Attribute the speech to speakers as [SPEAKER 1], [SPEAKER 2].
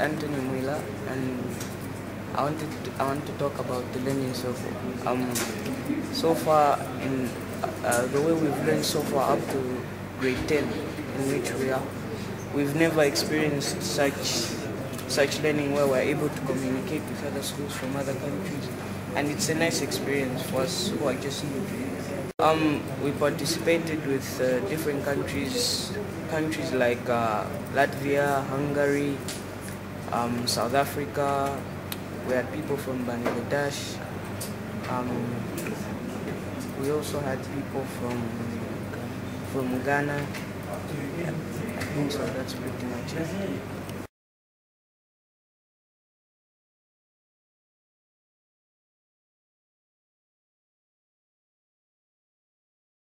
[SPEAKER 1] Anthony Mwila, and I wanted to, I want to talk about the learning so far. Um, so far in uh, the way we've learned so far up to grade 10 in which we are, we've never experienced such such learning where we're able to communicate with other schools from other countries, and it's a nice experience for us who are just new. Um, we participated with uh, different countries, countries like uh, Latvia, Hungary, um, South Africa. We had people from Bangladesh. Um, we also had people from from Ghana. I think so. That's pretty much it.